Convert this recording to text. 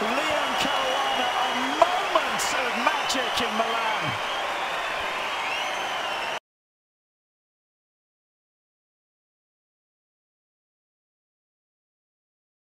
Liam Caruana, a moment of magic in Milan.